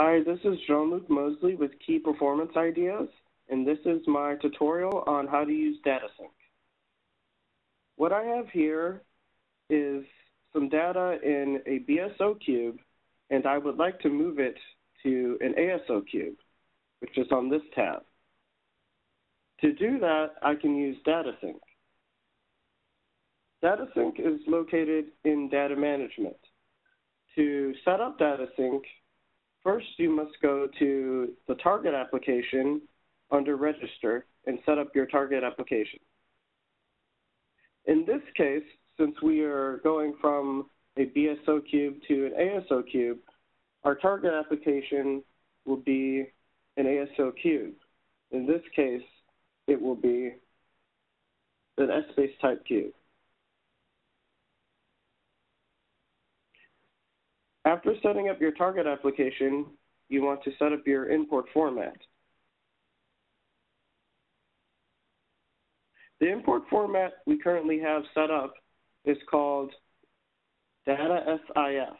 Hi, this is Jean-Luc Mosley with Key Performance Ideas, and this is my tutorial on how to use DataSync. What I have here is some data in a BSO cube, and I would like to move it to an ASO cube, which is on this tab. To do that, I can use DataSync. DataSync is located in Data Management. To set up DataSync, First, you must go to the target application under register and set up your target application. In this case, since we are going from a BSO cube to an ASO cube, our target application will be an ASO cube. In this case, it will be an Essbase type cube. After setting up your target application, you want to set up your import format. The import format we currently have set up is called Data SIF.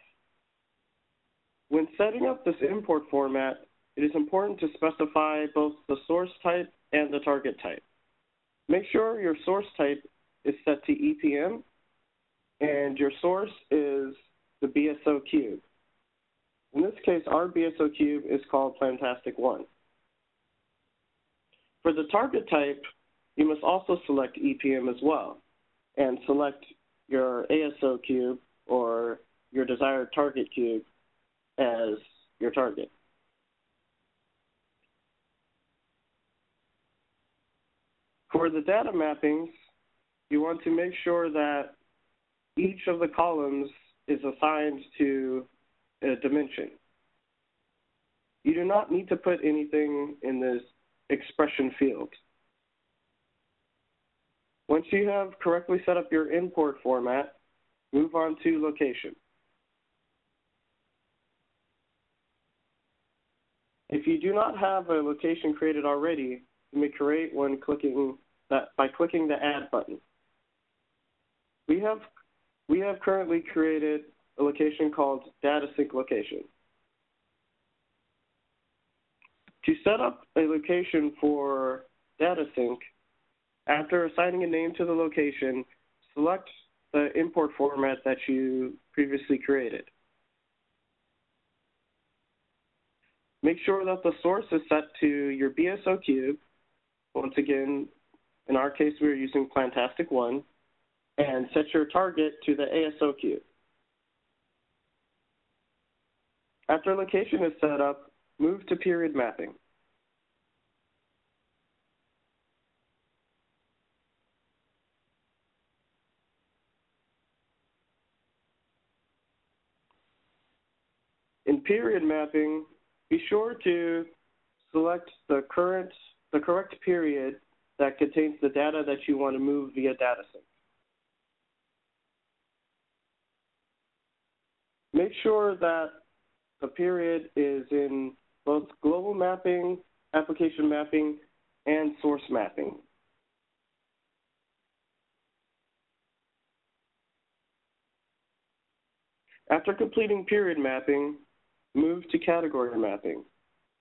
When setting up this import format, it is important to specify both the source type and the target type. Make sure your source type is set to EPM and your source is BSO cube. In this case, our BSO cube is called Plantastic 1. For the target type, you must also select EPM as well, and select your ASO cube or your desired target cube as your target. For the data mappings, you want to make sure that each of the columns is assigned to a dimension. You do not need to put anything in this expression field. Once you have correctly set up your import format, move on to location. If you do not have a location created already, you may create one clicking that by clicking the add button. We have we have currently created a location called data sync location. To set up a location for data sync, after assigning a name to the location, select the import format that you previously created. Make sure that the source is set to your BSO cube. Once again, in our case, we're using Plantastic 1. And set your target to the ASO cube. After location is set up, move to period mapping. In period mapping, be sure to select the current the correct period that contains the data that you want to move via DataSync. Make sure that the period is in both global mapping, application mapping, and source mapping. After completing period mapping, move to category mapping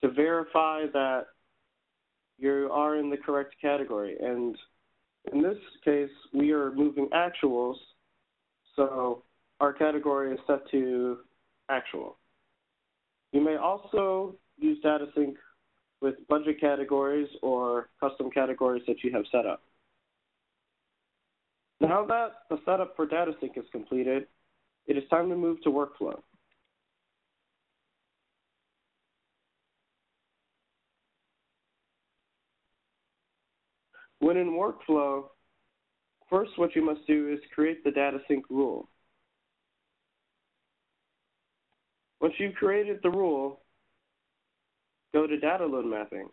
to verify that you are in the correct category. And in this case, we are moving actuals, so our category is set to actual. You may also use DataSync with budget categories or custom categories that you have set up. Now that the setup for DataSync is completed, it is time to move to workflow. When in workflow, first what you must do is create the DataSync rule. Once you've created the rule, go to data load mapping.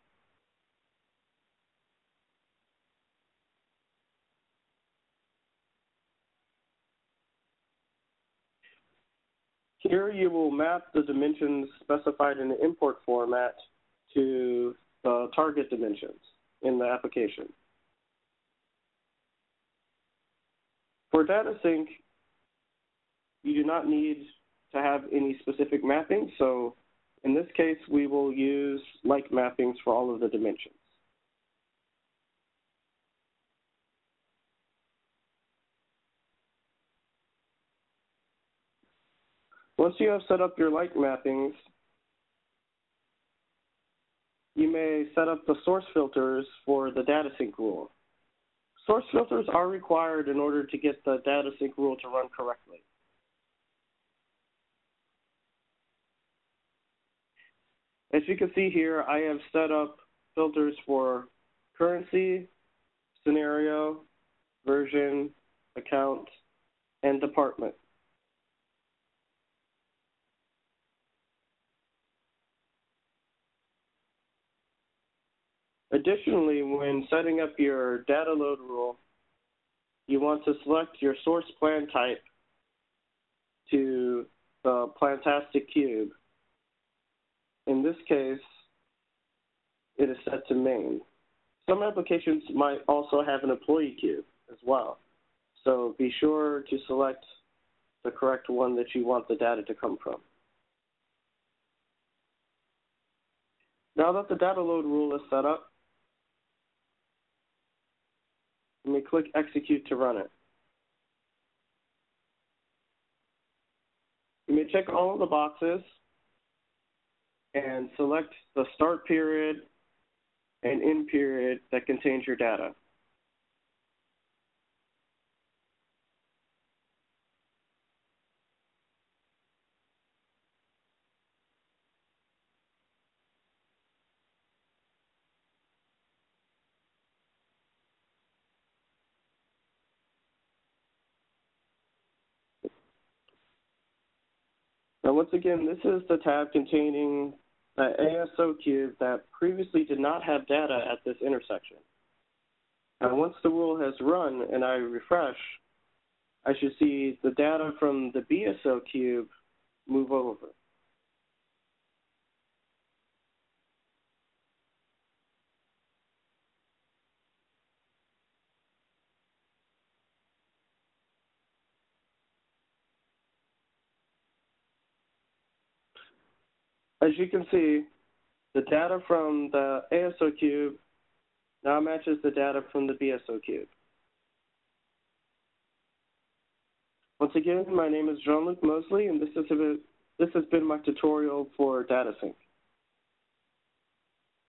Here you will map the dimensions specified in the import format to the target dimensions in the application. For data sync, you do not need to have any specific mapping, so In this case, we will use like mappings for all of the dimensions. Once you have set up your like mappings, you may set up the source filters for the data sync rule. Source filters are required in order to get the data sync rule to run correctly. As you can see here, I have set up filters for currency, scenario, version, account, and department. Additionally, when setting up your data load rule, you want to select your source plan type to the Plantastic Cube. In this case, it is set to main. Some applications might also have an employee cube as well. So be sure to select the correct one that you want the data to come from. Now that the data load rule is set up, You may click execute to run it. You may check all of the boxes and select the start period and end period that contains your data. Now, once again, this is the tab containing the ASO cube that previously did not have data at this intersection. Once the rule has run and I refresh, I should see the data from the BSO cube move over. As you can see, the data from the ASO cube now matches the data from the BSO cube. Once again, my name is Jean-Luc Mosley, and this, is a, this has been my tutorial for DataSync.